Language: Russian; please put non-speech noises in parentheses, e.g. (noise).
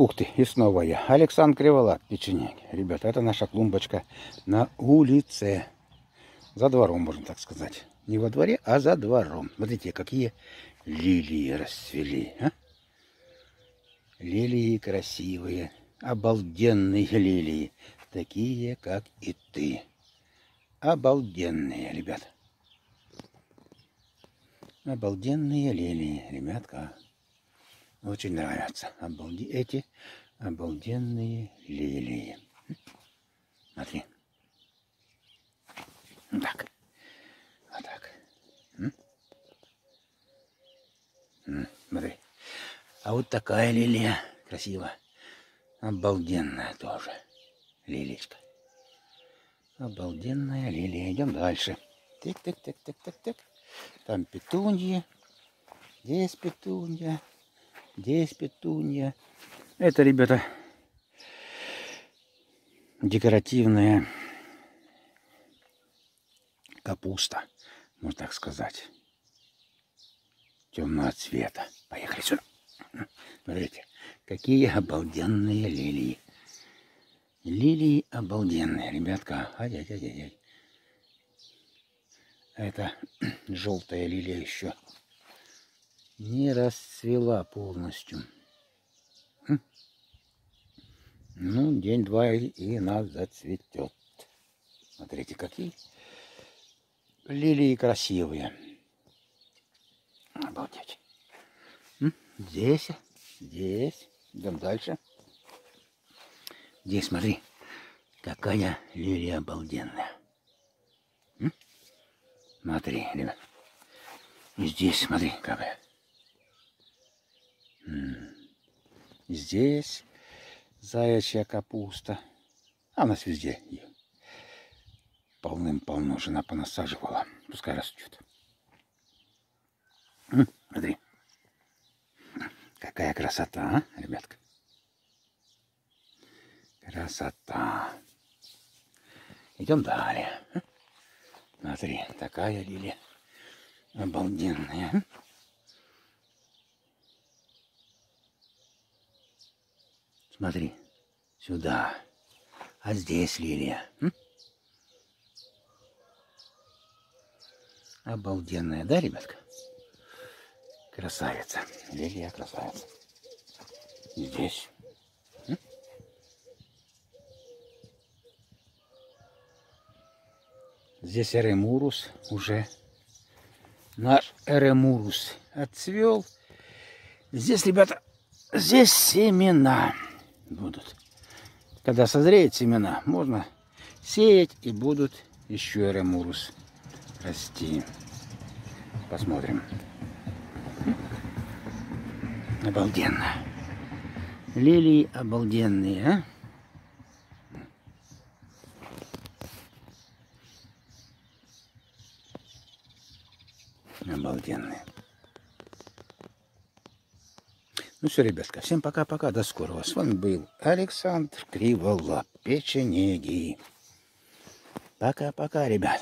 Ух ты, и снова я. Александр Криволап, печенеги. Ребята, это наша клумбочка на улице. За двором, можно так сказать. Не во дворе, а за двором. Смотрите, какие лилии расцвели. А? Лилии красивые, обалденные лилии. Такие, как и ты. Обалденные, ребят. Обалденные лилии, ребятка. Очень нравятся обалде... эти обалденные лилии. Смотри. Вот так. Вот так. Смотри. А вот такая лилия красивая. Обалденная тоже лилечка. Обалденная лилия. Идем дальше. Тик-тик-тик-тик-тик-тик. Там петуньи. Здесь петунья. Здесь петунья. Это, ребята, декоративная капуста, можно так сказать. Темного цвета. Поехали сюда. Смотрите, какие обалденные лилии. Лилии обалденные, ребятка. Ай-яй-яй-яй. Это (clears throat) желтая лилия еще не расцвела полностью. Ну, день-два и она зацветет. Смотрите, какие лилии красивые. Обалдеть. Здесь, здесь. Идем дальше. Здесь, смотри, какая лилия обалденная. Смотри, ребят. И здесь, смотри, какая. Здесь заячья капуста. А у нас везде полным-полно жена понасаживала. Пускай растет. Смотри. Какая красота, а, ребятка. Красота. Идем далее. Смотри, такая лилия обалденная. Смотри, сюда. А здесь лилия. М? Обалденная, да, ребятка? Красавица. Лилия красавица. Здесь. Здесь эремурус уже. Наш эремурус отцвел. Здесь, ребята, здесь семена будут. Когда созреют семена, можно сеять и будут еще ремурус расти. Посмотрим. Обалденно. Лилии обалденные, а? Обалденные. Ну все, ребятка, всем пока-пока, до скорого. С вами был Александр Криволап, печенеги. Пока-пока, ребят.